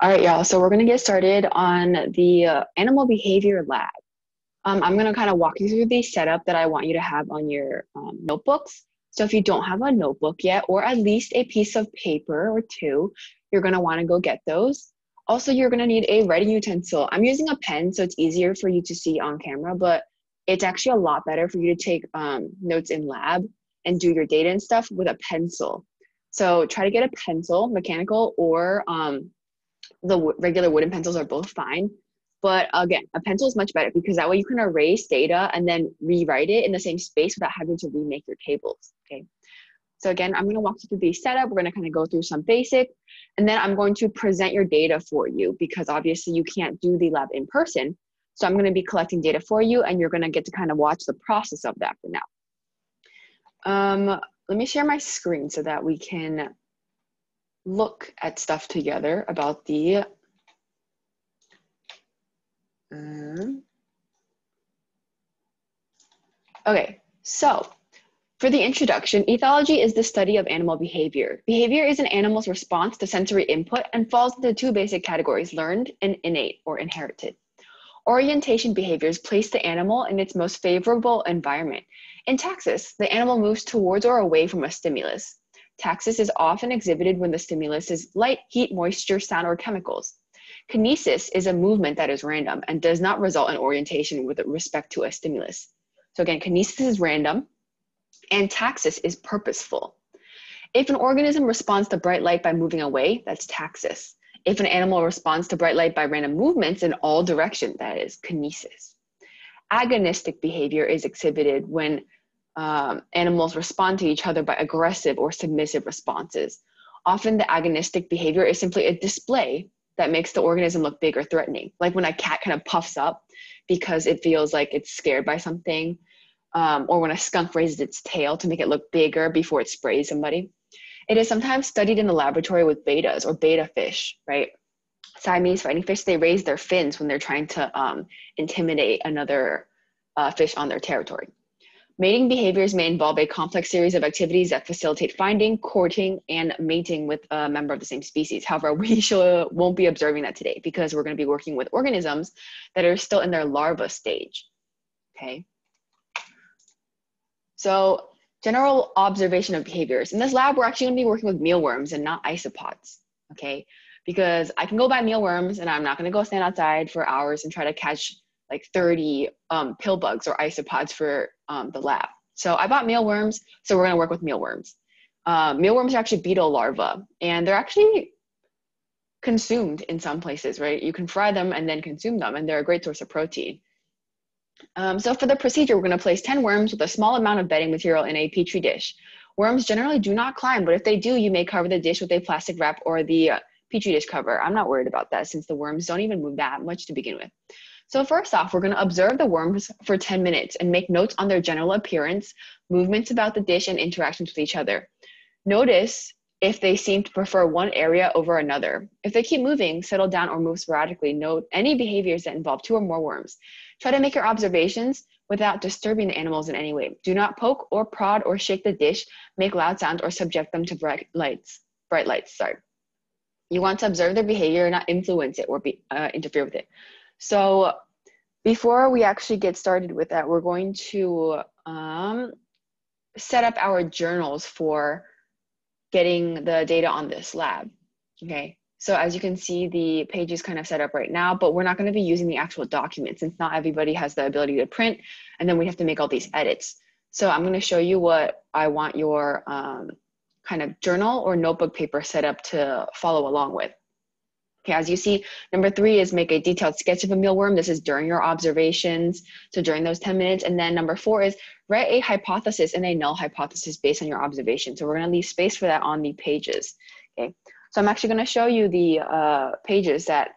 All right, y'all. So we're going to get started on the uh, animal behavior lab. Um, I'm going to kind of walk you through the setup that I want you to have on your um, notebooks. So if you don't have a notebook yet, or at least a piece of paper or two, you're going to want to go get those. Also, you're going to need a writing utensil. I'm using a pen, so it's easier for you to see on camera, but it's actually a lot better for you to take um, notes in lab and do your data and stuff with a pencil. So try to get a pencil, mechanical or um, the w- regular wooden pencils are both fine. But again, a pencil is much better because that way you can erase data and then rewrite it in the same space without having to remake your tables. Okay. So again, I'm going to walk you through the setup. We're going to kind of go through some basic, and then I'm going to present your data for you because obviously you can't do the lab in person. So I'm going to be collecting data for you, and you're going to get to kind of watch the process of that for now. Um, let me share my screen so that we can look at stuff together about the um, okay so for the introduction ethology is the study of animal behavior. Behavior is an animal's response to sensory input and falls into two basic categories learned and innate or inherited. Orientation behaviors place the animal in its most favorable environment. In taxis the animal moves towards or away from a stimulus Taxis is often exhibited when the stimulus is light, heat, moisture, sound, or chemicals. Kinesis is a movement that is random and does not result in orientation with respect to a stimulus. So again, kinesis is random and taxis is purposeful. If an organism responds to bright light by moving away, that's taxis. If an animal responds to bright light by random movements in all directions, that is kinesis. Agonistic behavior is exhibited when um, animals respond to each other by aggressive or submissive responses. Often the agonistic behavior is simply a display that makes the organism look big or threatening. Like when a cat kind of puffs up because it feels like it's scared by something, um, or when a skunk raises its tail to make it look bigger before it sprays somebody. It is sometimes studied in the laboratory with bettas or betta fish, right? Siamese fighting fish, they raise their fins when they're trying to um, intimidate another uh, fish on their territory. Mating behaviors may involve a complex series of activities that facilitate finding, courting, and mating with a member of the same species. However, we shall, won't be observing that today because we're going to be working with organisms that are still in their larva stage. Okay. So, general observation of behaviors. In this lab, we're actually going to be working with mealworms and not isopods. Okay. Because I can go buy mealworms and I'm not going to go stand outside for hours and try to catch like 30 um, pill bugs or isopods for um, the lab. So I bought mealworms, so we're gonna work with mealworms. Uh, mealworms are actually beetle larvae, and they're actually consumed in some places, right? You can fry them and then consume them, and they're a great source of protein. Um, so for the procedure, we're gonna place 10 worms with a small amount of bedding material in a petri dish. Worms generally do not climb, but if they do, you may cover the dish with a plastic wrap or the uh, petri dish cover. I'm not worried about that since the worms don't even move that much to begin with. So first off, we're going to observe the worms for 10 minutes and make notes on their general appearance, movements about the dish, and interactions with each other. Notice if they seem to prefer one area over another. If they keep moving, settle down, or move sporadically, note any behaviors that involve two or more worms. Try to make your observations without disturbing the animals in any way. Do not poke or prod or shake the dish, make loud sounds, or subject them to bright lights. Bright lights, sorry. You want to observe their behavior, not influence it or be, uh, interfere with it. So before we actually get started with that, we're going to um, set up our journals for getting the data on this lab. Okay, so as you can see, the page is kind of set up right now, but we're not going to be using the actual document since not everybody has the ability to print, and then we have to make all these edits. So I'm going to show you what I want your um, kind of journal or notebook paper set up to follow along with. Okay, as you see, number three is make a detailed sketch of a mealworm. This is during your observations, so during those 10 minutes. And then number four is write a hypothesis and a null hypothesis based on your observation. So we're gonna leave space for that on the pages, okay? So I'm actually gonna show you the uh, pages that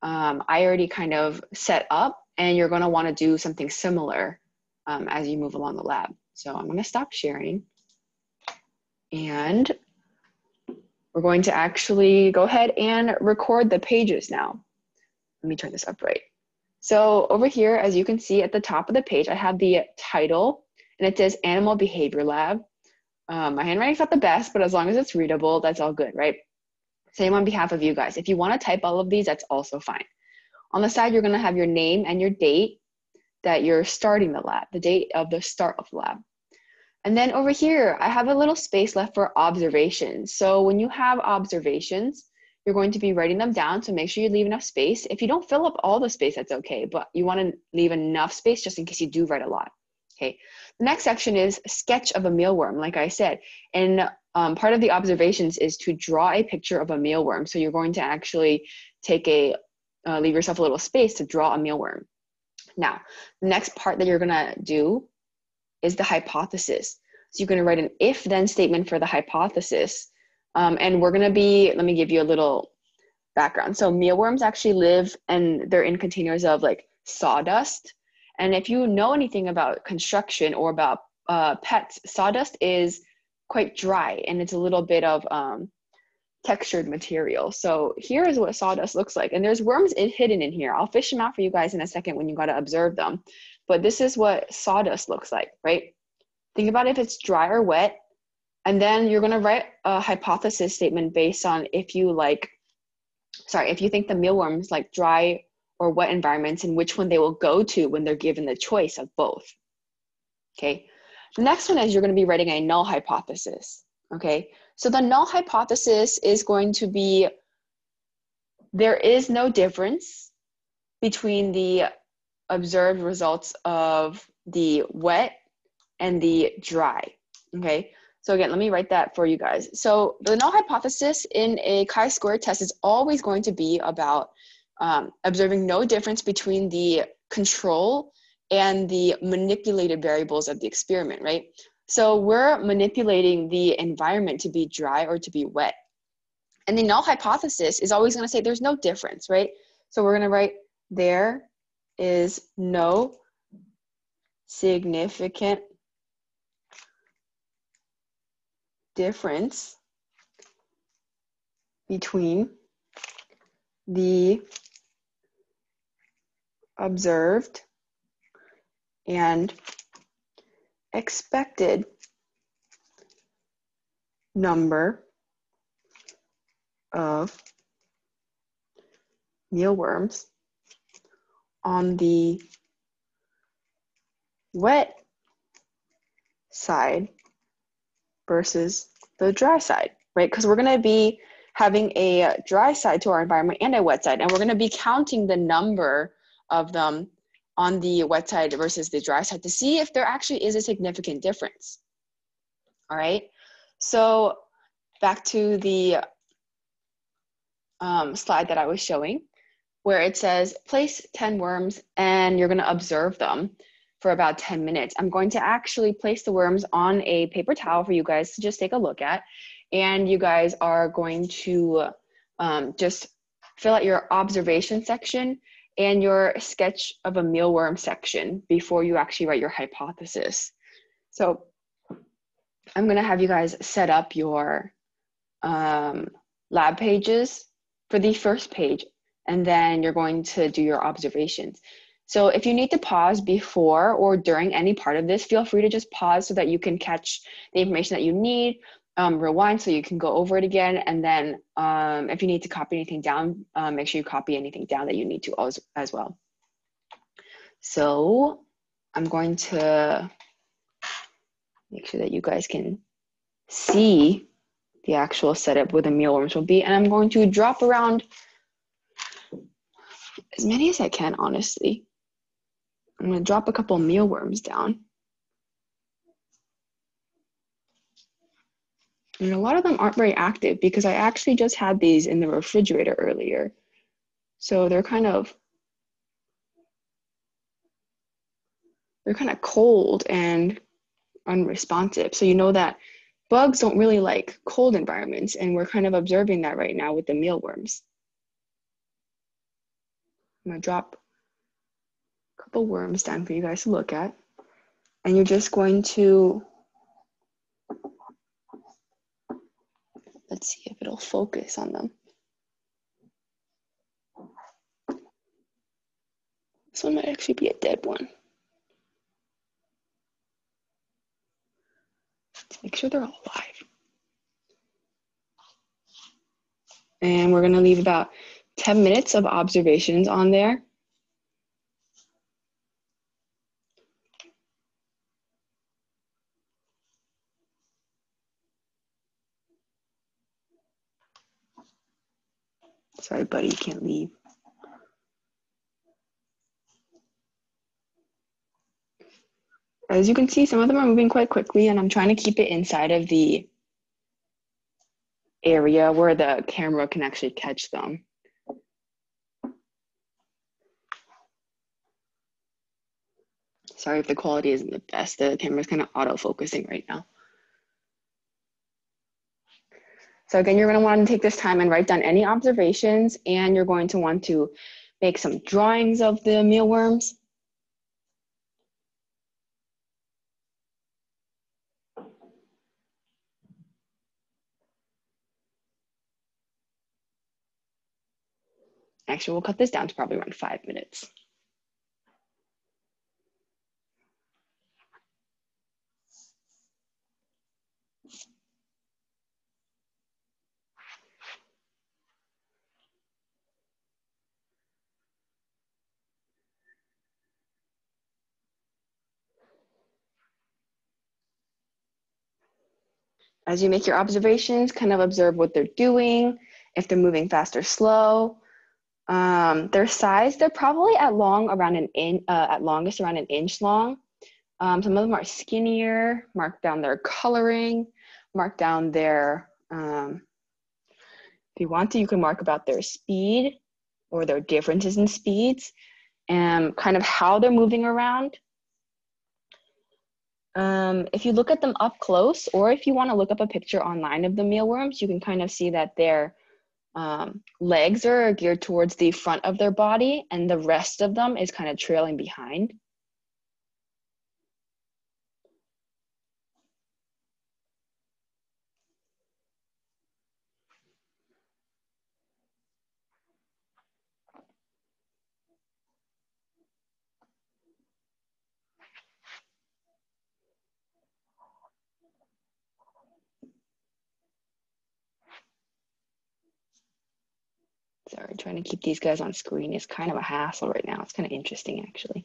um, I already kind of set up and you're gonna wanna do something similar um, as you move along the lab. So I'm gonna stop sharing and we're going to actually go ahead and record the pages now. Let me turn this up right. So over here, as you can see at the top of the page, I have the title and it says Animal Behavior Lab. Um, my handwriting's not the best, but as long as it's readable, that's all good, right? Same on behalf of you guys. If you want to type all of these, that's also fine. On the side, you're going to have your name and your date that you're starting the lab, the date of the start of the lab. And then over here, I have a little space left for observations. So when you have observations, you're going to be writing them down. So make sure you leave enough space. If you don't fill up all the space, that's okay, but you want to leave enough space just in case you do write a lot. Okay. The next section is sketch of a mealworm, like I said. And um, part of the observations is to draw a picture of a mealworm. So you're going to actually take a, uh, leave yourself a little space to draw a mealworm. Now, the next part that you're going to do is the hypothesis. So you're going to write an if then statement for the hypothesis. Um, and we're going to be, let me give you a little background. So mealworms actually live and they're in containers of like sawdust. And if you know anything about construction or about uh, pets, sawdust is quite dry and it's a little bit of um, textured material. So here is what sawdust looks like. And there's worms hidden in here. I'll fish them out for you guys in a second when you got to observe them. But this is what sawdust looks like, right? Think about if it's dry or wet. And then you're going to write a hypothesis statement based on if you like, sorry, if you think the mealworms like dry or wet environments and which one they will go to when they're given the choice of both. Okay. The next one is you're going to be writing a null hypothesis. Okay. So the null hypothesis is going to be there is no difference between the observed results of the wet and the dry. Okay. So again, let me write that for you guys. So the null hypothesis in a chi-square test is always going to be about um, observing no difference between the control and the manipulated variables of the experiment, right? So we're manipulating the environment to be dry or to be wet. And the null hypothesis is always going to say there's no difference, right? So we're going to write there is no significant difference between the observed and expected number of mealworms on the wet side versus the dry side, right? Because we're going to be having a dry side to our environment and a wet side, and we're going to be counting the number of them on the wet side versus the dry side to see if there actually is a significant difference. All right, so back to the um, slide that I was showing where it says place 10 worms and you're gonna observe them for about 10 minutes. I'm going to actually place the worms on a paper towel for you guys to just take a look at. And you guys are going to um, just fill out your observation section and your sketch of a mealworm section before you actually write your hypothesis. So I'm gonna have you guys set up your um, lab pages for the first page, and then you're going to do your observations. So if you need to pause before or during any part of this, feel free to just pause so that you can catch the information that you need um, rewind so you can go over it again. And then um, if you need to copy anything down, uh, make sure you copy anything down that you need to as, as well. So I'm going to make sure that you guys can see the actual setup where the mealworms will be. And I'm going to drop around as many as I can, honestly. I'm going to drop a couple mealworms down. And a lot of them aren't very active because I actually just had these in the refrigerator earlier. So they're kind of they're kind of cold and unresponsive. So you know that bugs don't really like cold environments and we're kind of observing that right now with the mealworms. I'm gonna drop a couple worms down for you guys to look at. And you're just going to Let's see if it'll focus on them. This one might actually be a dead one. Let's make sure they're all alive. And we're gonna leave about 10 minutes of observations on there. Sorry, buddy, you can't leave. As you can see, some of them are moving quite quickly and I'm trying to keep it inside of the area where the camera can actually catch them. Sorry if the quality isn't the best. The camera's kind of auto-focusing right now. So again, you're gonna to want to take this time and write down any observations and you're going to want to make some drawings of the mealworms. Actually, we'll cut this down to probably around five minutes. As you make your observations, kind of observe what they're doing, if they're moving fast or slow. Um, their size, they're probably at long around an inch, uh, at longest around an inch long. Um, some of them are skinnier, mark down their coloring, mark down their, um, if you want to, you can mark about their speed or their differences in speeds and kind of how they're moving around. Um, if you look at them up close, or if you want to look up a picture online of the mealworms, you can kind of see that their um, legs are geared towards the front of their body, and the rest of them is kind of trailing behind. Sorry, trying to keep these guys on screen is kind of a hassle right now. It's kind of interesting actually.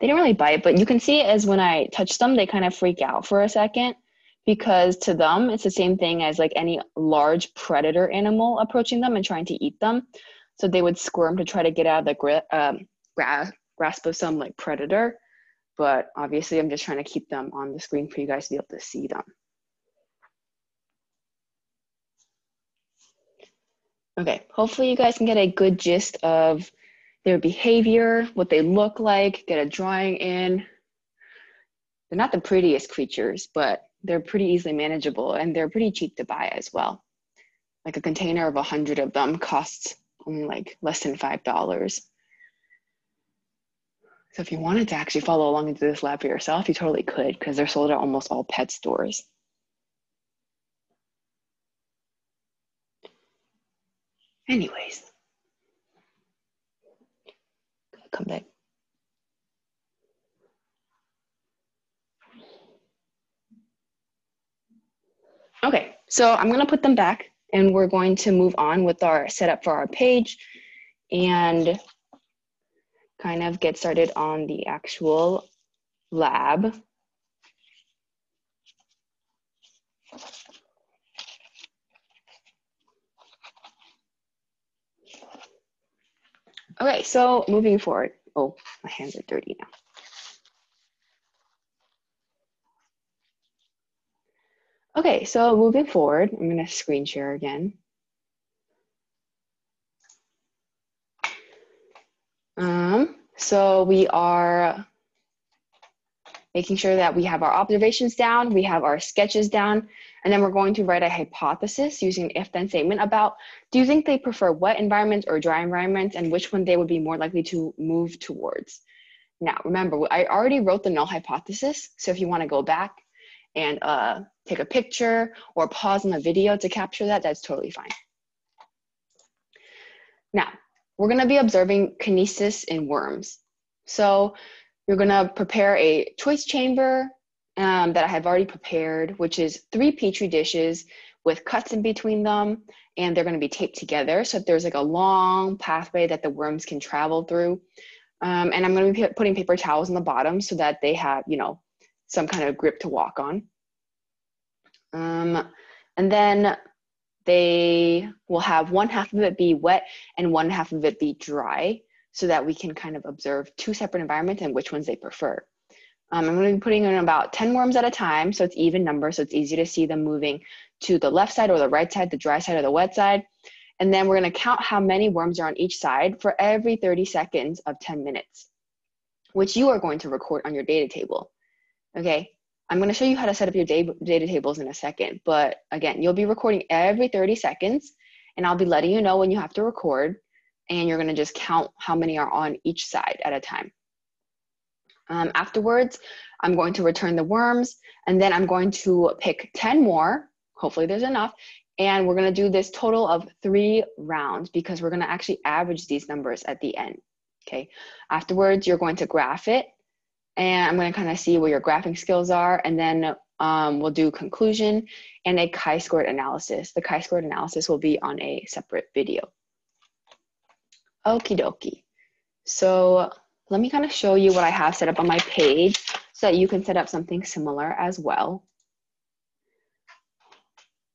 They don't really bite, but you can see as when I touch them, they kind of freak out for a second because to them, it's the same thing as like any large predator animal approaching them and trying to eat them. So they would squirm to try to get out of the gra- um, gra- grasp of some like predator. But obviously, I'm just trying to keep them on the screen for you guys to be able to see them. Okay, hopefully you guys can get a good gist of their behavior, what they look like, get a drawing in. They're not the prettiest creatures, but they're pretty easily manageable and they're pretty cheap to buy as well. Like a container of a hundred of them costs only like less than five dollars. So if you wanted to actually follow along into this lab for yourself, you totally could because they're sold at almost all pet stores. Anyways, come back. Okay, so I'm gonna put them back and we're going to move on with our setup for our page and kind of get started on the actual lab. Okay, so moving forward. Oh, my hands are dirty now. Okay, so moving forward, I'm gonna screen share again. Um, so we are making sure that we have our observations down, we have our sketches down, and then we're going to write a hypothesis using an if-then statement about, do you think they prefer wet environments or dry environments and which one they would be more likely to move towards? Now, remember, I already wrote the null hypothesis. So if you wanna go back and uh, take a picture or pause in the video to capture that, that's totally fine. Now, we're gonna be observing kinesis in worms. So you're gonna prepare a choice chamber um, that I have already prepared, which is three Petri dishes with cuts in between them and they're going to be taped together. So there's like a long pathway that the worms can travel through. Um, and i'm going to be putting paper towels on the bottom so that they have you know some kind of grip to walk on. Um, and then they will have one half of it be wet and one half of it be dry so that we can kind of observe two separate environments and which ones they prefer. Um, I'm going to be putting in about 10 worms at a time, so it's even number, so it's easy to see them moving to the left side or the right side, the dry side or the wet side. And then we're going to count how many worms are on each side for every 30 seconds of 10 minutes, which you are going to record on your data table. Okay, I'm going to show you how to set up your data tables in a second, but again, you'll be recording every 30 seconds and I'll be letting you know when you have to record and you're going to just count how many are on each side at a time. Um, afterwards, I'm going to return the worms and then I'm going to pick 10 more, hopefully there's enough, and we're going to do this total of three rounds because we're going to actually average these numbers at the end. Okay. Afterwards, you're going to graph it and I'm going to kind of see where your graphing skills are, and then um, we'll do conclusion and a chi-squared analysis. The chi-squared analysis will be on a separate video. Okie dokie. So let me kind of show you what I have set up on my page so that you can set up something similar as well.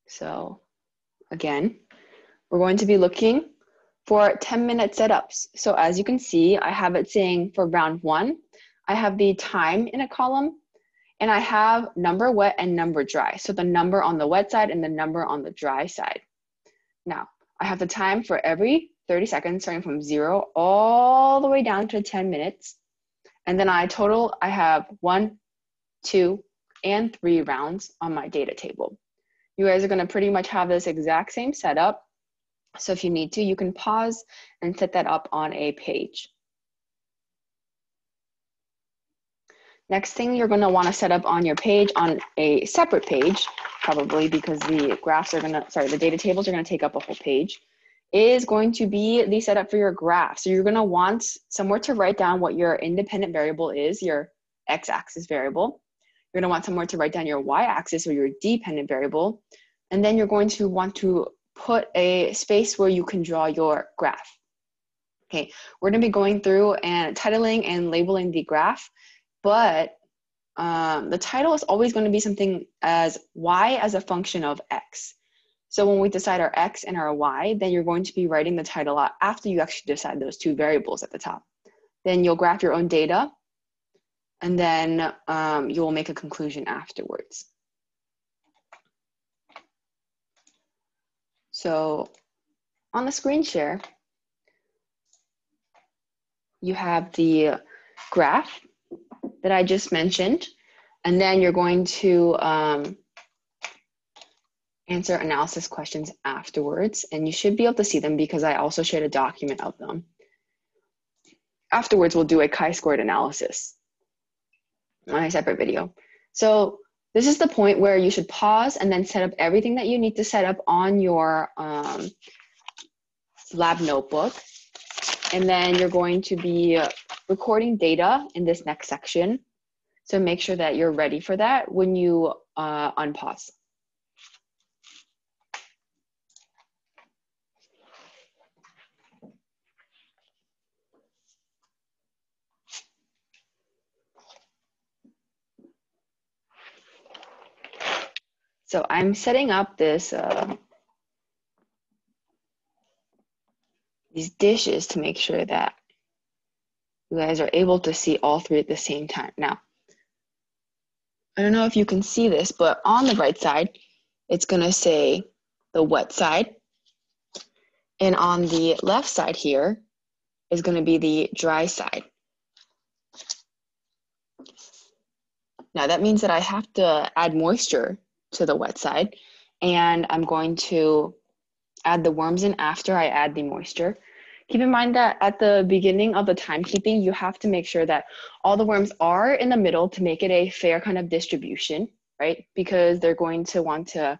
So again, we're going to be looking for 10 minute setups. So as you can see, I have it saying for round one, I have the time in a column and I have number wet and number dry. So the number on the wet side and the number on the dry side. Now, I have the time for every 30 seconds, starting from zero all the way down to 10 minutes. And then I total, I have one, two, and three rounds on my data table. You guys are gonna pretty much have this exact same setup. So if you need to, you can pause and set that up on a page. Next thing you're gonna wanna set up on your page on a separate page, probably because the graphs are gonna, sorry, the data tables are gonna take up a whole page, is going to be the setup for your graph. So you're gonna want somewhere to write down what your independent variable is, your x-axis variable. You're gonna want somewhere to write down your y-axis or your dependent variable. And then you're going to want to put a space where you can draw your graph. Okay, we're gonna be going through and titling and labeling the graph but um, the title is always going to be something as y as a function of x. So when we decide our x and our y, then you're going to be writing the title out after you actually decide those two variables at the top. Then you'll graph your own data, and then um, you will make a conclusion afterwards. So on the screen share, you have the graph that I just mentioned. And then you're going to um, answer analysis questions afterwards. And you should be able to see them because I also shared a document of them. Afterwards, we'll do a chi-squared analysis on a separate video. So this is the point where you should pause and then set up everything that you need to set up on your um, lab notebook. And then you're going to be recording data in this next section. So make sure that you're ready for that when you uh, unpause. So I'm setting up this uh, these dishes to make sure that you guys are able to see all three at the same time. Now, I don't know if you can see this, but on the right side, it's gonna say the wet side. And on the left side here is gonna be the dry side. Now that means that I have to add moisture to the wet side and I'm going to add the worms in after I add the moisture keep in mind that at the beginning of the timekeeping, you have to make sure that all the worms are in the middle to make it a fair kind of distribution, right? Because they're going to want to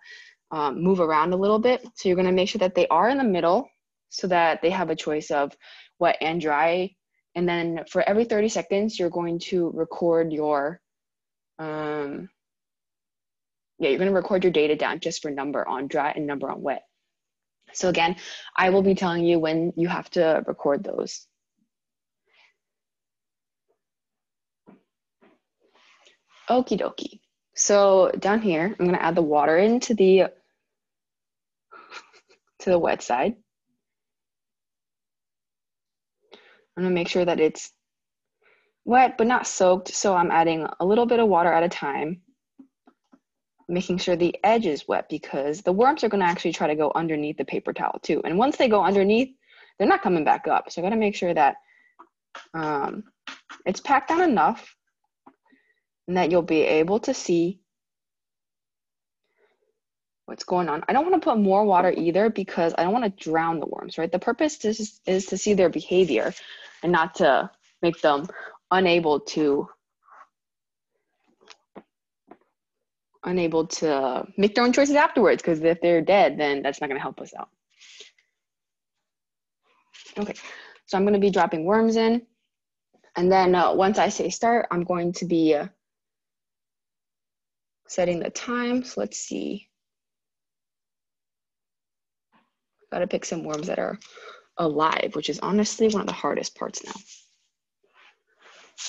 um, move around a little bit. So you're going to make sure that they are in the middle so that they have a choice of wet and dry. And then for every 30 seconds, you're going to record your um, yeah, you're gonna record your data down just for number on dry and number on wet. So again, I will be telling you when you have to record those. Okie dokie. So down here, I'm gonna add the water into the to the wet side. I'm gonna make sure that it's wet but not soaked. So I'm adding a little bit of water at a time, making sure the edge is wet because the worms are gonna actually try to go underneath the paper towel too. And once they go underneath, they're not coming back up. So I gotta make sure that um, it's packed down enough and that you'll be able to see what's going on. I don't want to put more water either because I don't want to drown the worms, right? The purpose is, is to see their behavior and not to make them unable to unable to make their own choices afterwards because if they're dead then that's not going to help us out. Okay so i'm going to be dropping worms in and then uh, once i say start i'm going to be uh, setting the time. So let's see. Got to pick some worms that are alive which is honestly one of the hardest parts now.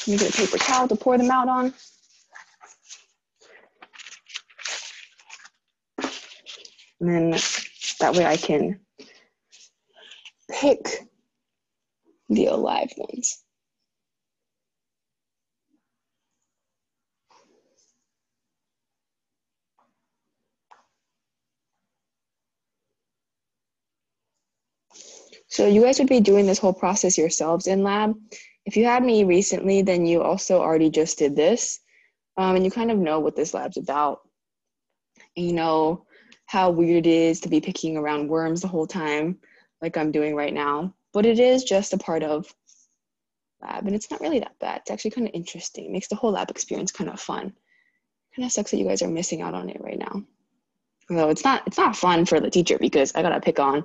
Let me get a paper towel to pour them out on. And then that way I can pick the alive ones. So you guys would be doing this whole process yourselves in lab. If you had me recently, then you also already just did this. Um, and you kind of know what this lab's about. You know how weird it is to be picking around worms the whole time, like I'm doing right now. But it is just a part of lab, and it's not really that bad. It's actually kind of interesting. It makes the whole lab experience kind of fun. Kind of sucks that you guys are missing out on it right now. Although it's not, it's not fun for the teacher because I gotta pick on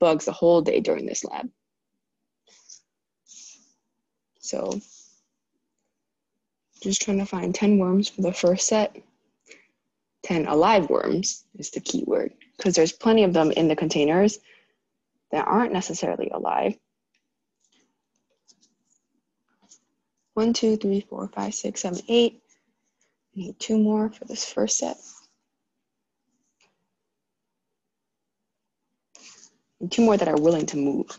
bugs the whole day during this lab. So just trying to find 10 worms for the first set. 10 alive worms is the key word because there's plenty of them in the containers that aren't necessarily alive. One, two, three, four, five, six, seven, eight. I need two more for this first set. And two more that are willing to move.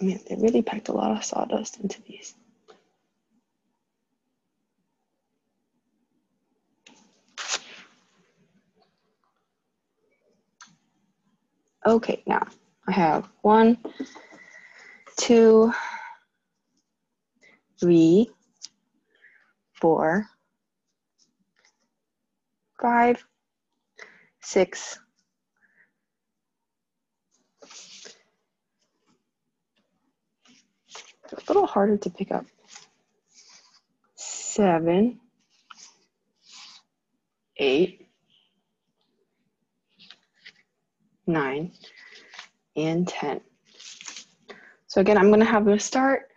Man, they really packed a lot of sawdust into these. Okay, now I have one, two, three, four, five, six, a little harder to pick up. Seven, eight, nine, and 10. So again, I'm gonna have them start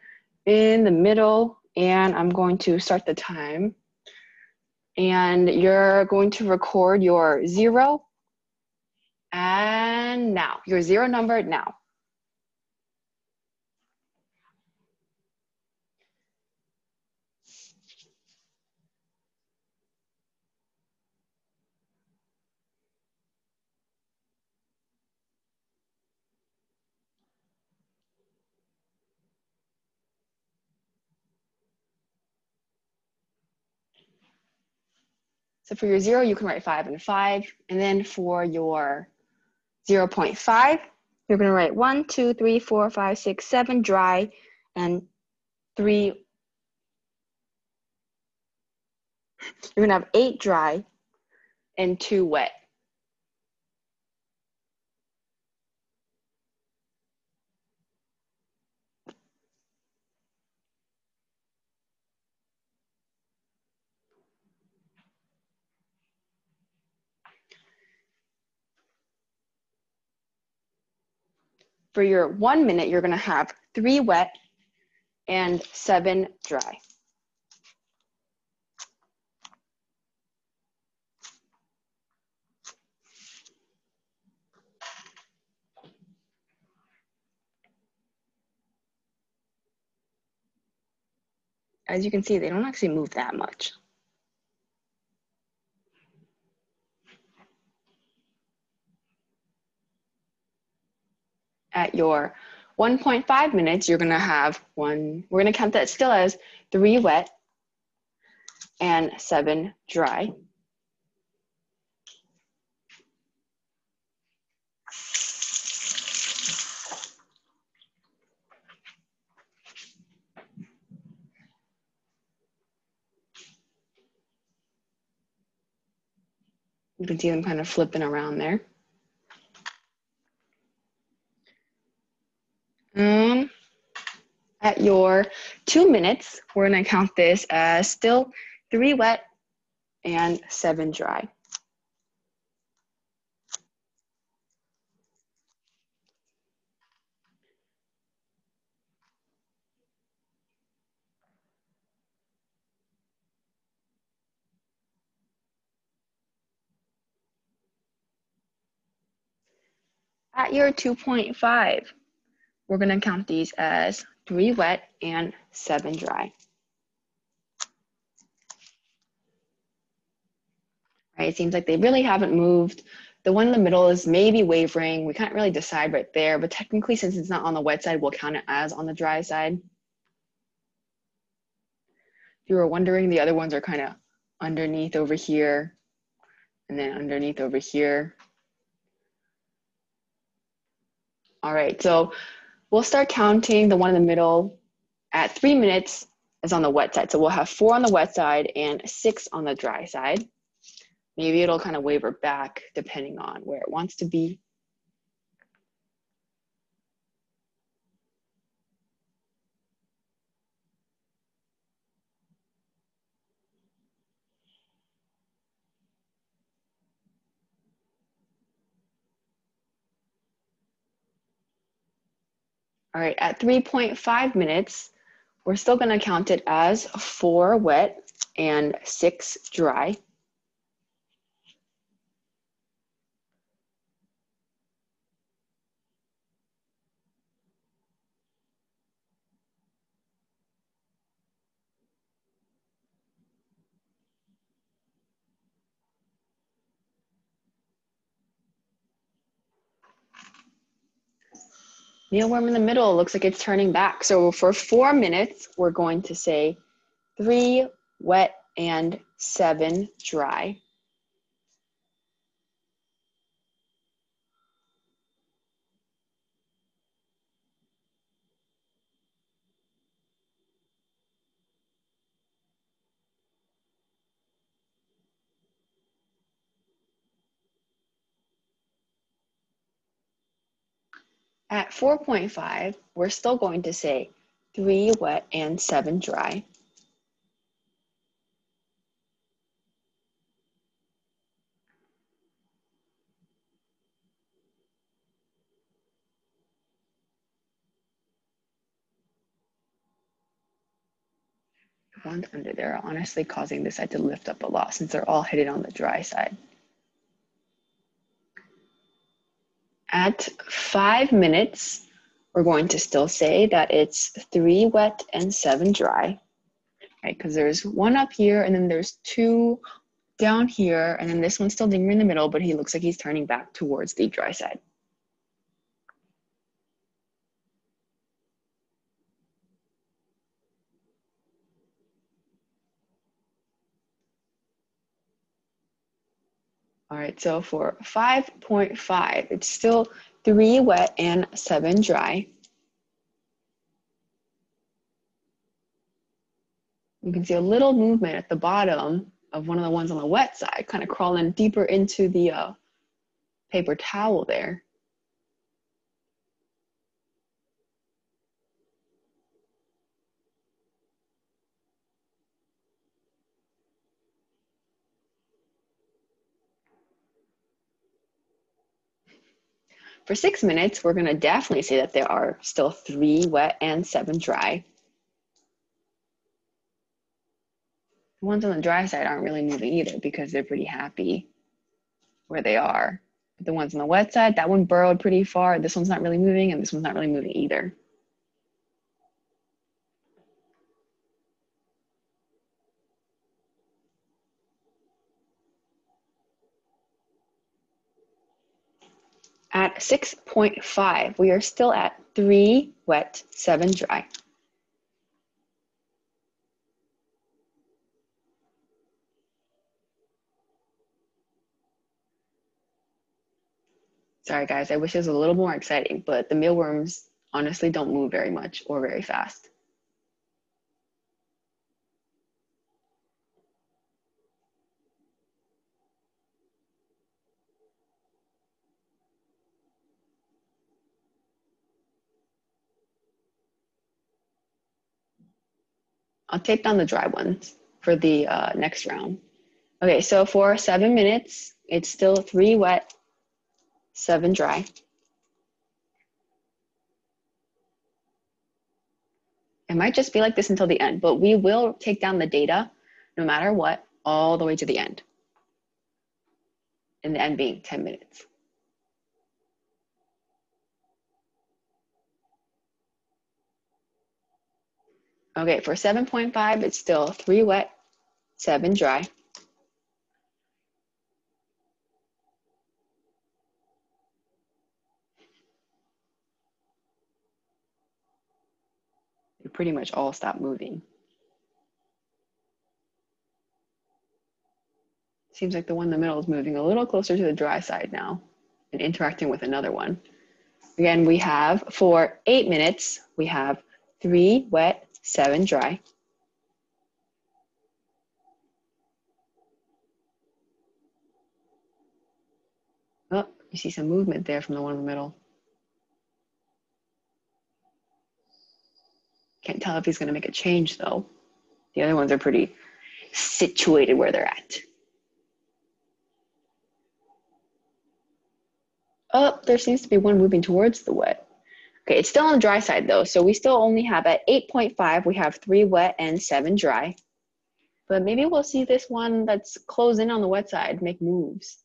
in the middle and I'm going to start the time. And you're going to record your zero and now, your zero number now. So for your zero, you can write five and five. And then for your 0.5, you're gonna write one, two, three, four, five, six, seven dry, and three. You're gonna have eight dry and two wet. For your one minute, you're gonna have three wet and seven dry. As you can see, they don't actually move that much. At your 1.5 minutes, you're gonna have one, we're gonna count that still as three wet and seven dry. You can see them kind of flipping around there. Um, at your two minutes, we're gonna count this as still three wet and seven dry. At your 2.5, we're gonna count these as three wet and seven dry. Right, it seems like they really haven't moved. The one in the middle is maybe wavering. We can't really decide right there, but technically since it's not on the wet side, we'll count it as on the dry side. If you were wondering, the other ones are kind of underneath over here and then underneath over here. All right, so we'll start counting the one in the middle at three minutes is on the wet side. So we'll have four on the wet side and six on the dry side. Maybe it'll kind of waver back depending on where it wants to be. All right, at 3.5 minutes, we're still gonna count it as four wet and six dry. Mealworm in the middle looks like it's turning back. So for four minutes, we're going to say three wet and seven dry. At 4.5, we're still going to say three wet and seven dry. The ones under there are honestly causing this side to lift up a lot since they're all headed on the dry side. At five minutes, we're going to still say that it's three wet and seven dry, right? Because there's one up here and then there's two down here, and then this one's still dingering in the middle, but he looks like he's turning back towards the dry side. Right, so for 5.5, it's still three wet and seven dry. You can see a little movement at the bottom of one of the ones on the wet side, kind of crawling deeper into the uh, paper towel there. For six minutes, we're gonna definitely say that there are still three wet and seven dry. The ones on the dry side aren't really moving either because they're pretty happy where they are. But the ones on the wet side, that one burrowed pretty far. This one's not really moving and this one's not really moving either. At 6.5, we are still at three wet, seven dry. Sorry guys, I wish it was a little more exciting, but the mealworms honestly don't move very much or very fast. I'll take down the dry ones for the uh, next round. Okay, so for seven minutes, it's still three wet, seven dry. It might just be like this until the end, but we will take down the data no matter what, all the way to the end. And the end being 10 minutes. Okay, for 7.5, it's still three wet, seven dry. They pretty much all stop moving. Seems like the one in the middle is moving a little closer to the dry side now and interacting with another one. Again, we have for eight minutes, we have three wet, seven dry. Oh, you see some movement there from the one in the middle. Can't tell if he's gonna make a change though. The other ones are pretty situated where they're at. Oh, there seems to be one moving towards the wet. Okay, it's still on the dry side though, so we still only have at 8.5, we have three wet and seven dry. But maybe we'll see this one that's closing on the wet side make moves.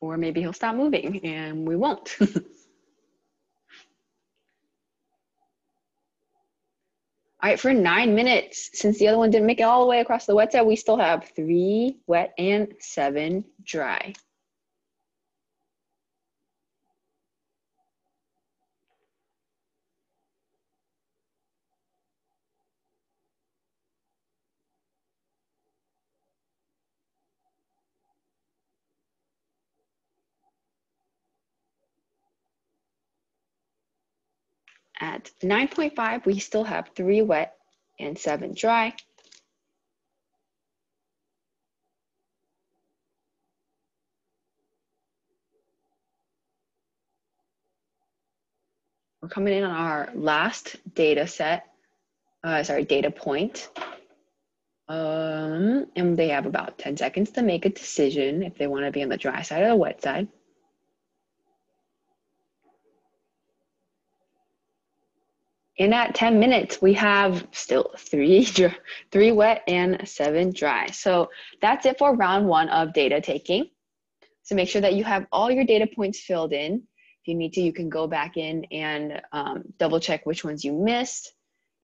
Or maybe he'll stop moving and we won't. All right, for nine minutes, since the other one didn't make it all the way across the wet side, we still have three wet and seven dry. At 9.5, we still have three wet and seven dry. We're coming in on our last data set, uh, sorry, data point. Um, and they have about 10 seconds to make a decision if they want to be on the dry side or the wet side. In at 10 minutes, we have still three, three wet and seven dry. So that's it for round one of data taking. So make sure that you have all your data points filled in. If you need to, you can go back in and um, double check which ones you missed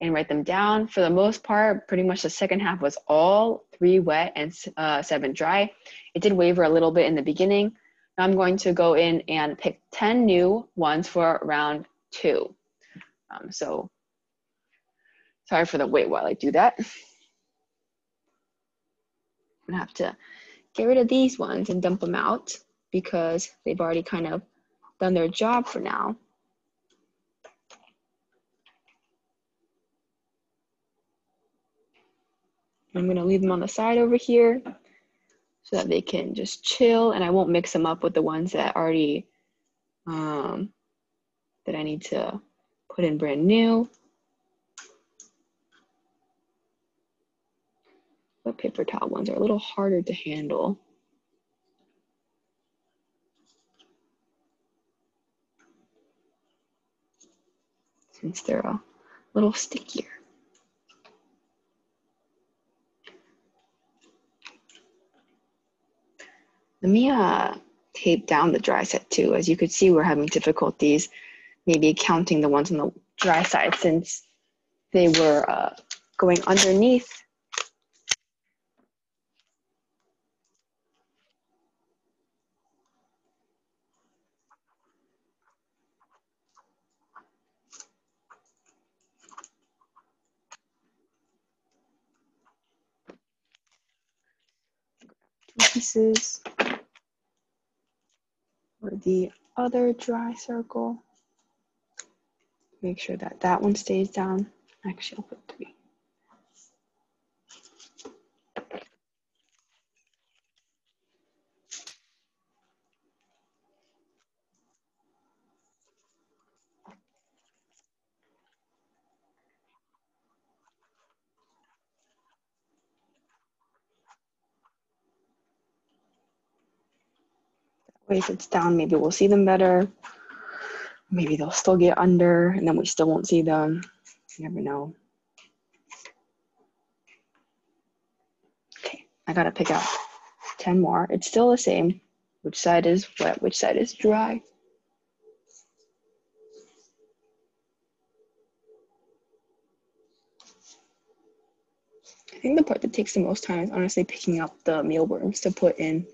and write them down. For the most part, pretty much the second half was all three wet and uh, seven dry. It did waver a little bit in the beginning. Now I'm going to go in and pick 10 new ones for round two. Um, so sorry for the wait while I do that. I'm gonna have to get rid of these ones and dump them out because they've already kind of done their job for now. I'm gonna leave them on the side over here so that they can just chill and I won't mix them up with the ones that already um, that I need to put in brand new. The paper towel ones are a little harder to handle. Since they're a little stickier. Let me uh, tape down the dry set too. As you could see, we're having difficulties maybe counting the ones on the dry side since they were uh, going underneath pieces for the other dry circle. Make sure that that one stays down. Actually, I'll put three. if it's down, maybe we'll see them better. Maybe they'll still get under and then we still won't see them. You never know. Okay, I gotta pick out 10 more. It's still the same. Which side is wet, which side is dry. I think the part that takes the most time is honestly picking up the mealworms to put in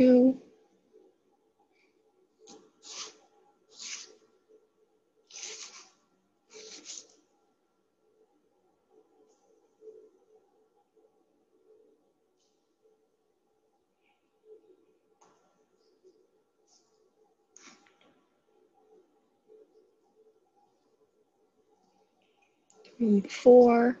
two. Four.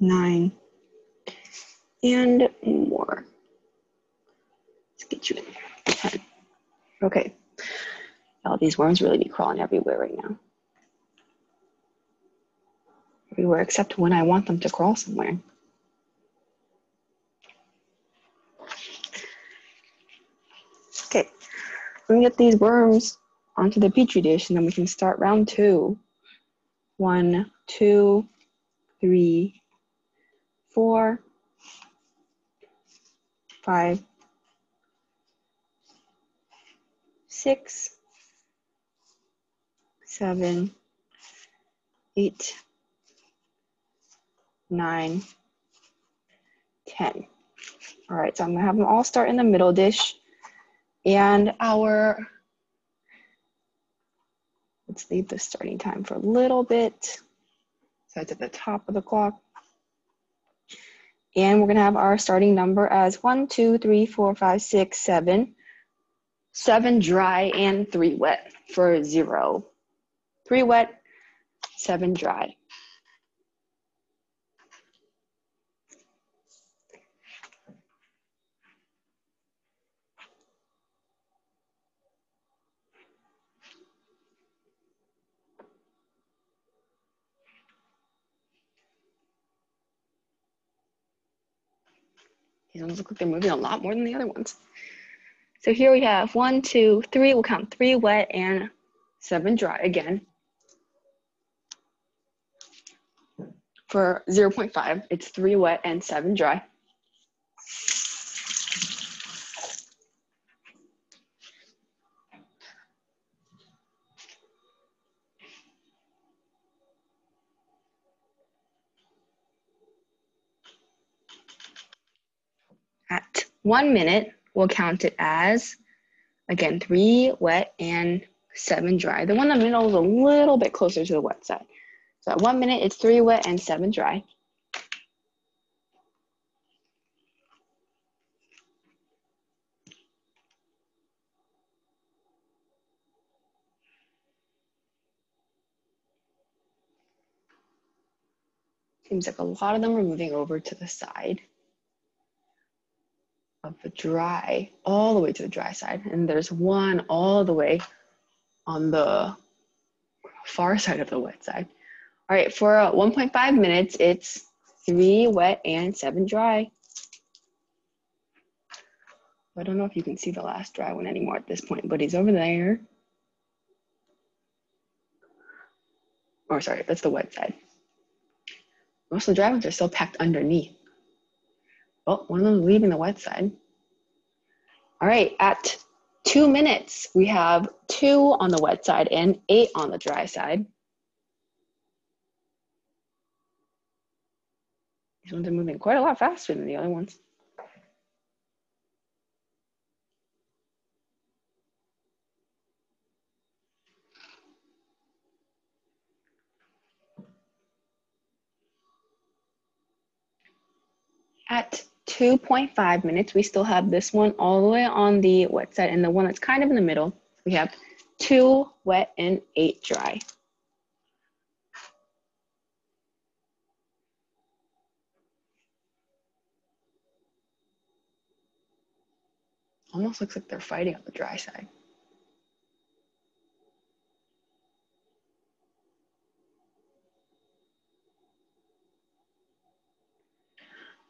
nine, and more. Let's get you in there. 10. Okay. All these worms really be crawling everywhere right now. Everywhere except when I want them to crawl somewhere. Okay, we can get these worms onto the petri dish and then we can start round two. One, two, three, four, five, six, seven, eight, nine, ten. All right, so I'm gonna have them all start in the middle dish and our, let's leave the starting time for a little bit. So it's at the top of the clock. And we're gonna have our starting number as one, two, three, four, five, six, seven. Seven dry and three wet for zero. Three wet, seven dry. These ones look like they're moving a lot more than the other ones. So here we have one, two, three. We'll count three wet and seven dry again. For 0.5, it's three wet and seven dry. At one minute, we'll count it as, again, three wet and seven dry. The one in the middle is a little bit closer to the wet side. So at one minute, it's three wet and seven dry. Seems like a lot of them are moving over to the side of the dry, all the way to the dry side. And there's one all the way on the far side of the wet side. All right, for uh, 1.5 minutes, it's three wet and seven dry. I don't know if you can see the last dry one anymore at this point, but he's over there. Or sorry, that's the wet side. Most of the dry ones are still packed underneath. Oh, one of them leaving the wet side. All right, at two minutes, we have two on the wet side and eight on the dry side. These ones are moving quite a lot faster than the other ones. At 2.5 minutes, we still have this one all the way on the wet side and the one that's kind of in the middle. We have two wet and eight dry. Almost looks like they're fighting on the dry side.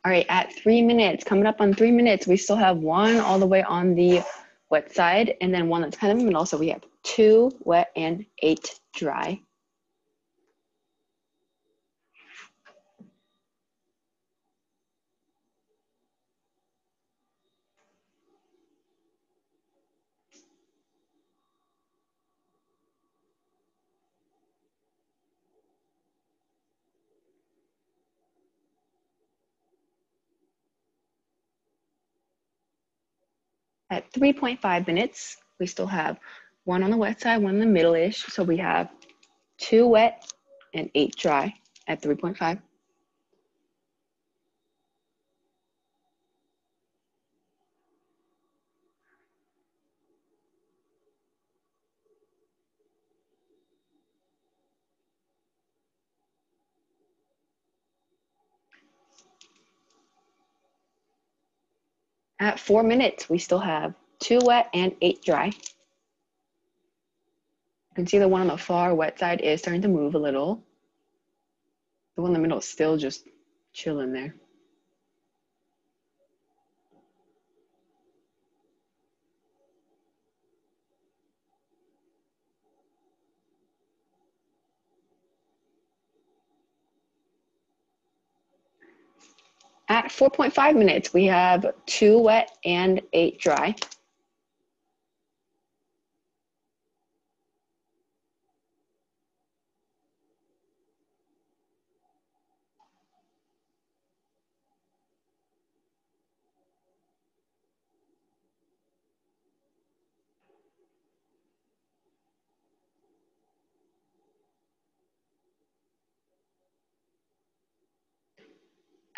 All right, at three minutes, coming up on three minutes, we still have one all the way on the wet side and then one that's kind of middle. So we have two wet and eight dry. At 3.5 minutes, we still have one on the wet side, one in the middle-ish. So we have two wet and eight dry at 3.5. At four minutes, we still have two wet and eight dry. You can see the one on the far wet side is starting to move a little. The one in the middle is still just chilling there. At 4.5 minutes, we have two wet and eight dry.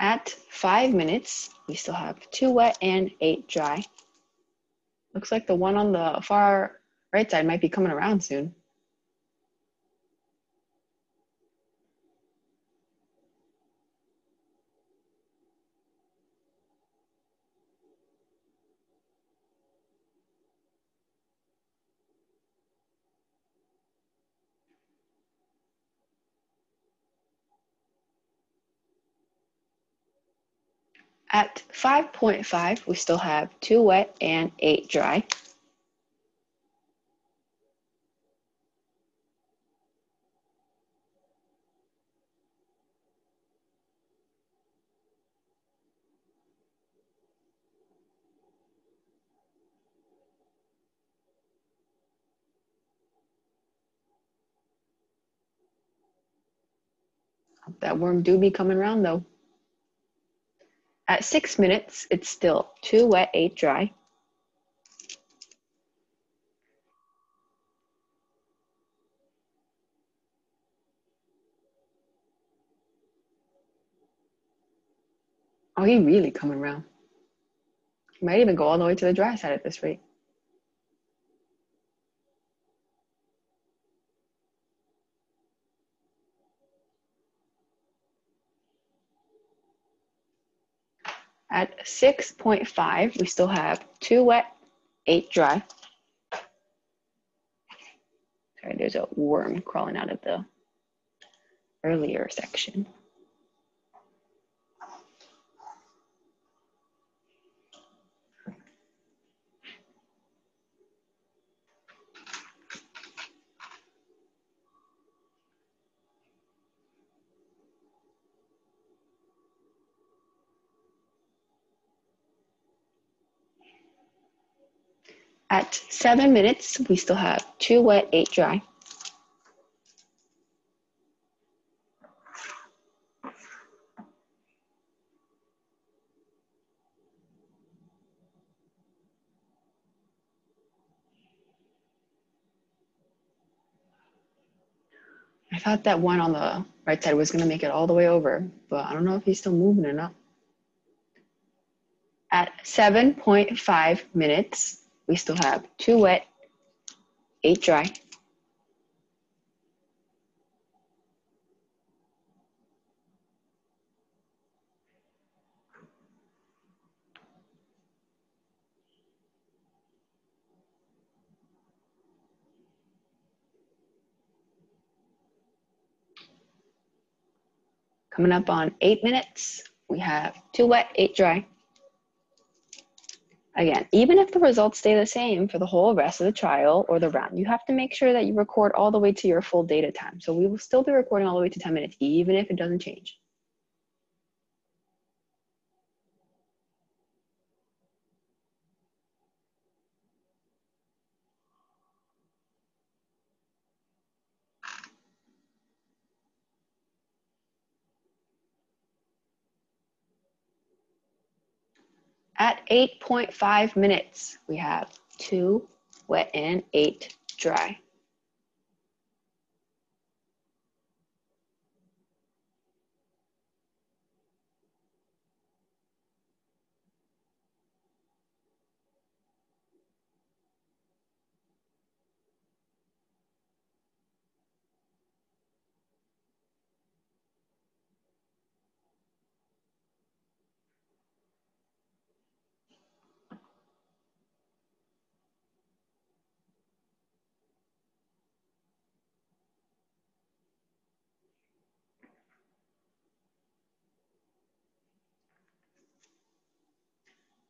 At five minutes, we still have two wet and eight dry. Looks like the one on the far right side might be coming around soon. At 5.5, we still have two wet and eight dry. That worm do be coming around though. At six minutes, it's still two wet, eight dry. Oh, he really coming around. Might even go all the way to the dry side at this rate. At 6.5, we still have two wet, eight dry. Sorry, there's a worm crawling out of the earlier section. At seven minutes, we still have two wet, eight dry. I thought that one on the right side was gonna make it all the way over, but I don't know if he's still moving or not. At 7.5 minutes, we still have two wet, eight dry. Coming up on eight minutes, we have two wet, eight dry. Again, even if the results stay the same for the whole rest of the trial or the round, you have to make sure that you record all the way to your full data time. So we will still be recording all the way to 10 minutes, even if it doesn't change. At 8.5 minutes, we have two wet and eight dry.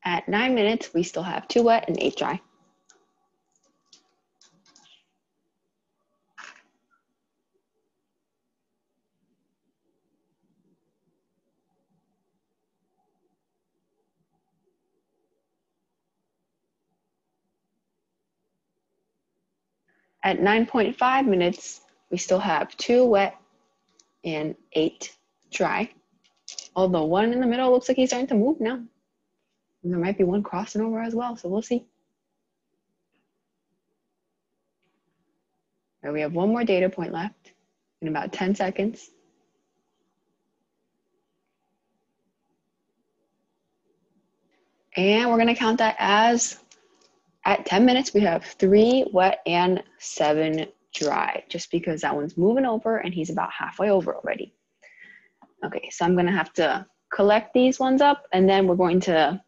At nine minutes, we still have two wet and eight dry. At 9.5 minutes, we still have two wet and eight dry. Although one in the middle looks like he's starting to move now. There might be one crossing over as well, so we'll see. Right, we have one more data point left in about 10 seconds. And we're gonna count that as at 10 minutes, we have three wet and seven dry, just because that one's moving over and he's about halfway over already. Okay, so I'm gonna have to collect these ones up and then we're going to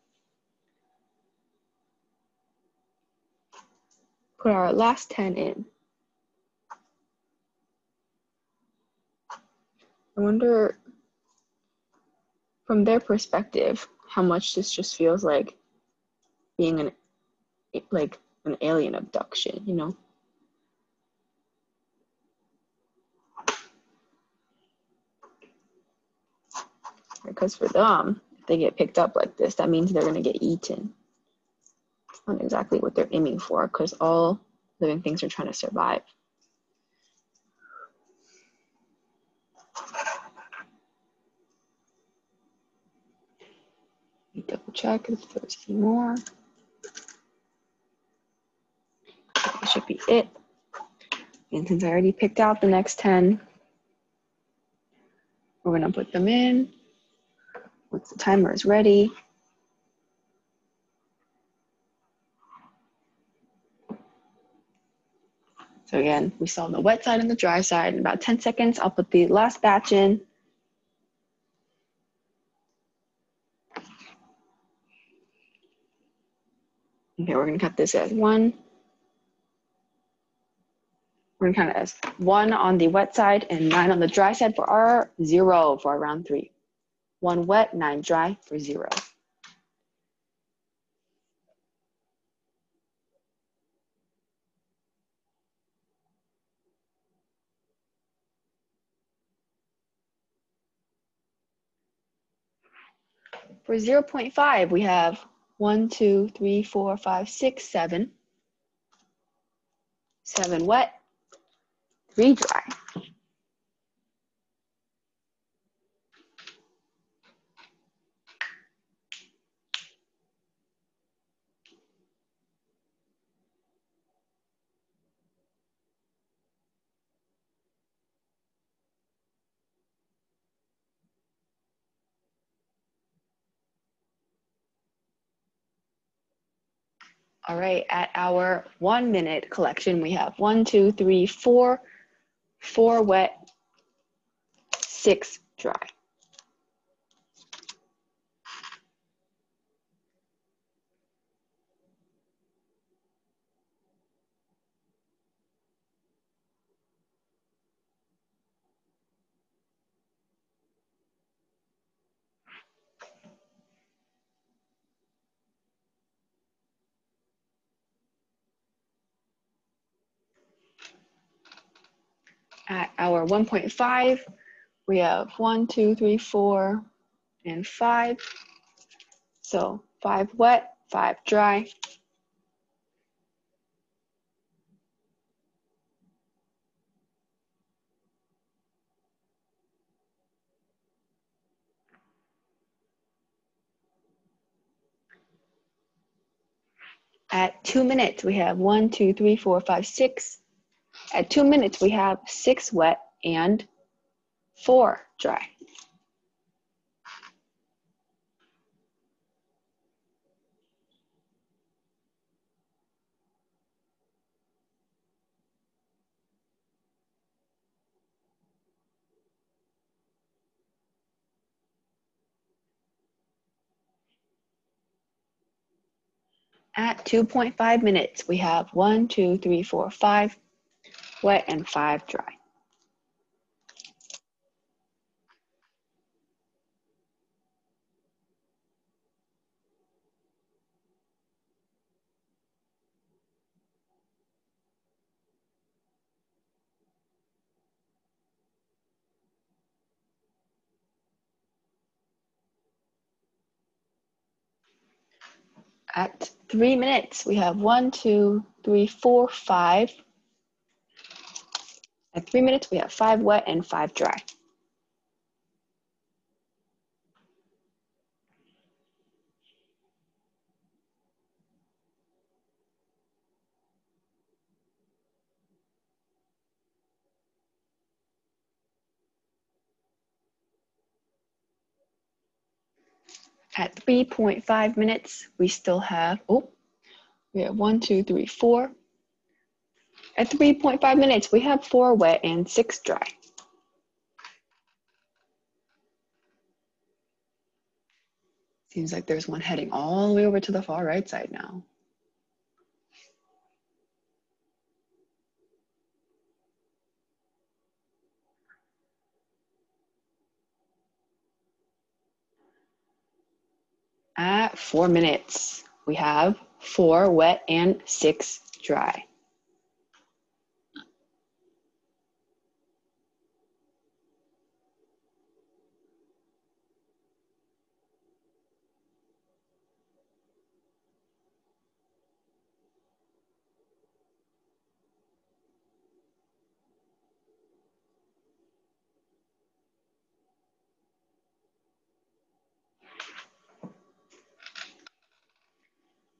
put our last 10 in. I wonder from their perspective how much this just feels like being an like an alien abduction, you know? Because for them, if they get picked up like this, that means they're gonna get eaten. Not exactly what they're aiming for, because all living things are trying to survive. double check if there's any more. That should be it. And since I already picked out the next 10, we're gonna put them in. Once the timer is ready. So again, we saw the wet side and the dry side. In about 10 seconds, I'll put the last batch in. Okay, we're gonna cut this as one. We're gonna count it as one on the wet side and nine on the dry side for our zero for our round three. One wet, nine dry for zero. For 0.5, we have one, two, three, four, five, six, seven. Seven wet, three dry. All right, at our one minute collection, we have one, two, three, four, four wet, six dry. At our 1.5, we have one, two, three, four, and five. So five wet, five dry. At two minutes, we have one, two, three, four, five, six, at two minutes, we have six wet and four dry. At 2.5 minutes, we have one, two, three, four, five, wet and five dry. At three minutes, we have one, two, three, four, five, at three minutes, we have five wet and five dry. At 3.5 minutes, we still have, oh, we have one, two, three, four, at 3.5 minutes, we have four wet and six dry. Seems like there's one heading all the way over to the far right side now. At four minutes, we have four wet and six dry.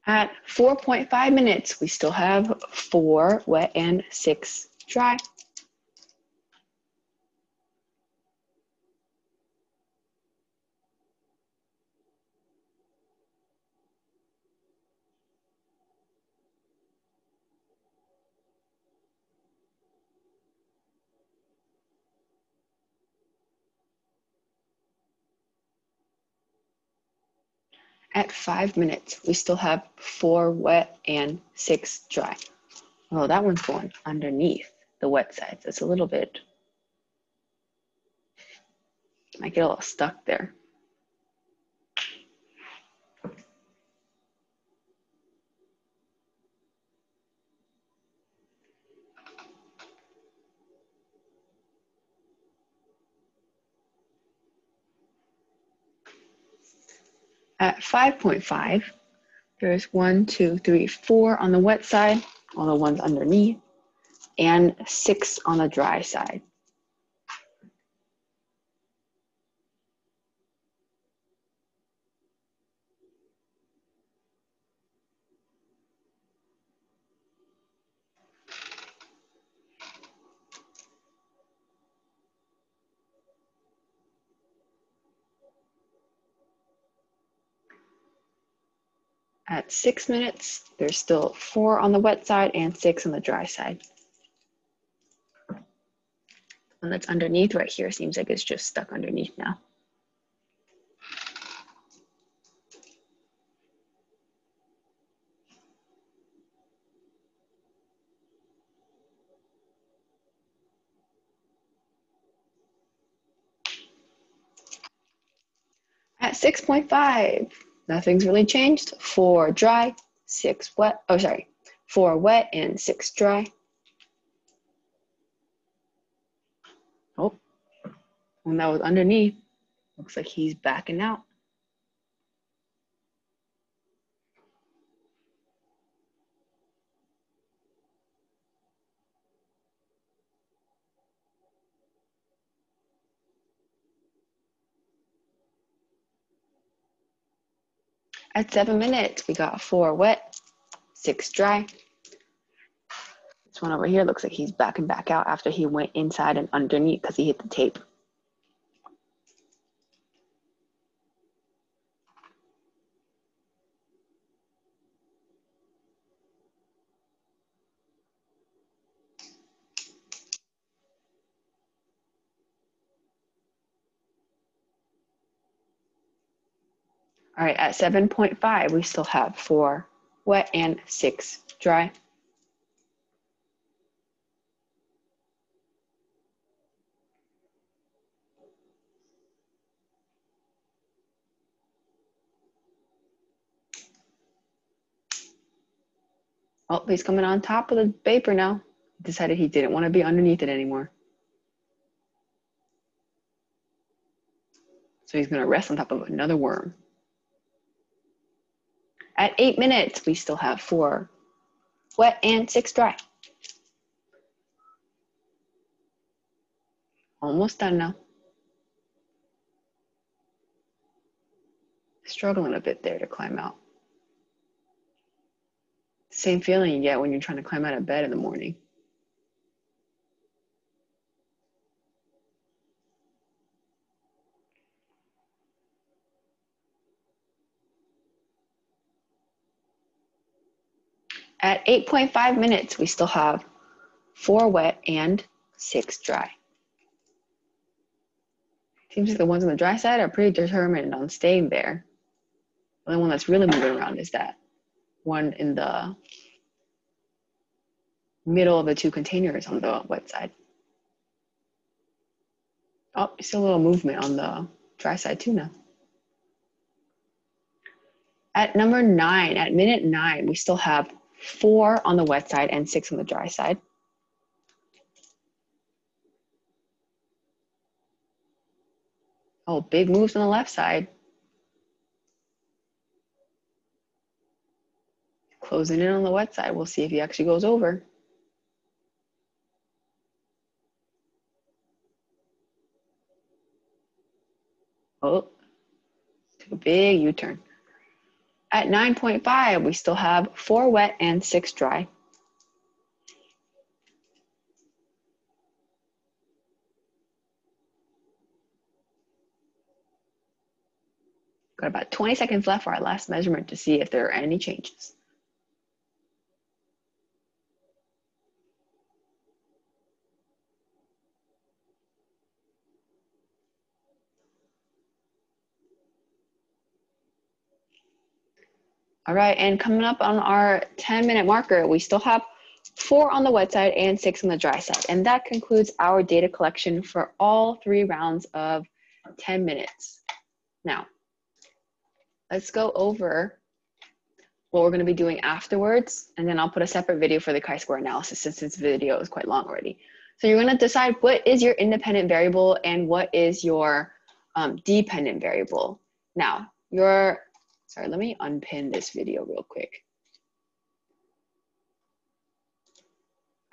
At 4.5 minutes, we still have four wet and six dry. At five minutes, we still have four wet and six dry. Oh, that one's going underneath the wet side. So it's a little bit, might get a little stuck there. At 5.5, there's one, two, three, four on the wet side, all the ones underneath, and six on the dry side. Six minutes, there's still four on the wet side and six on the dry side. One that's underneath right here seems like it's just stuck underneath now. At 6.5, Nothing's really changed. Four dry, six wet. Oh, sorry. Four wet and six dry. Oh, and that was underneath. Looks like he's backing out. At seven minutes, we got four wet, six dry. This one over here looks like he's backing back out after he went inside and underneath because he hit the tape. All right, at 7.5, we still have four wet and six dry. Oh, he's coming on top of the vapor now. Decided he didn't want to be underneath it anymore. So he's going to rest on top of another worm. At eight minutes, we still have four wet and six dry. Almost done now. Struggling a bit there to climb out. Same feeling you get when you're trying to climb out of bed in the morning. At 8.5 minutes, we still have four wet and six dry. Seems like the ones on the dry side are pretty determined on staying there. The only one that's really moving around is that one in the middle of the two containers on the wet side. Oh, still a little movement on the dry side too now. At number nine, at minute nine, we still have four on the wet side and six on the dry side. Oh, big moves on the left side. Closing in on the wet side. We'll see if he actually goes over. Oh, big U-turn. At 9.5, we still have four wet and six dry. Got about 20 seconds left for our last measurement to see if there are any changes. All right, and coming up on our 10 minute marker, we still have four on the wet side and six on the dry side. And that concludes our data collection for all three rounds of 10 minutes. Now, let's go over what we're gonna be doing afterwards, and then I'll put a separate video for the chi-square analysis since this video is quite long already. So you're gonna decide what is your independent variable and what is your um, dependent variable. Now, your Sorry, let me unpin this video real quick.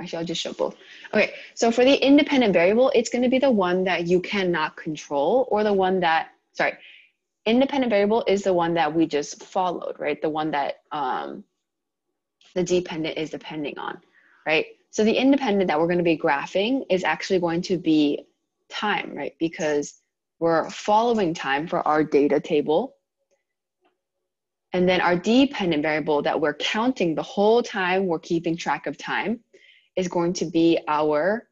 Actually, I'll just show both. Okay, so for the independent variable, it's gonna be the one that you cannot control or the one that, sorry, independent variable is the one that we just followed, right? The one that um, the dependent is depending on, right? So the independent that we're gonna be graphing is actually going to be time, right? Because we're following time for our data table and then our dependent variable that we're counting the whole time we're keeping track of time is going to be our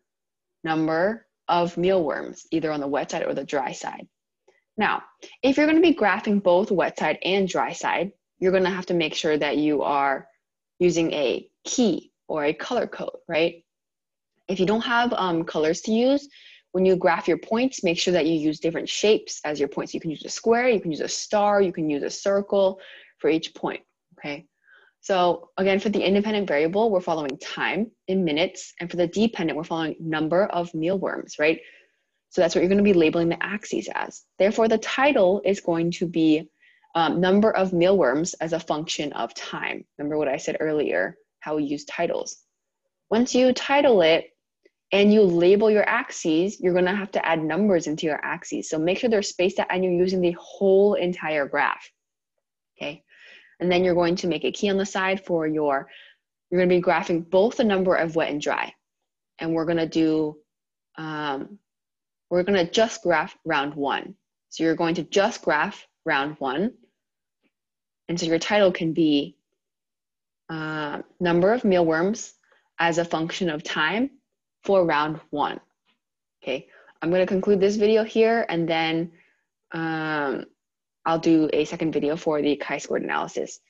number of mealworms, either on the wet side or the dry side. Now, if you're going to be graphing both wet side and dry side, you're going to have to make sure that you are using a key or a color code, right? If you don't have um, colors to use, when you graph your points, make sure that you use different shapes as your points. You can use a square, you can use a star, you can use a circle, for each point, okay? So again, for the independent variable, we're following time in minutes, and for the dependent, we're following number of mealworms, right? So that's what you're gonna be labeling the axes as. Therefore, the title is going to be um, number of mealworms as a function of time. Remember what I said earlier, how we use titles. Once you title it and you label your axes, you're gonna have to add numbers into your axes. So make sure they're spaced out and you're using the whole entire graph, okay? And then you're going to make a key on the side for your, you're going to be graphing both the number of wet and dry. And we're going to do, um, we're going to just graph round one. So you're going to just graph round one. And so your title can be uh, number of mealworms as a function of time for round one. Okay, I'm going to conclude this video here and then um, I'll do a second video for the chi-squared analysis.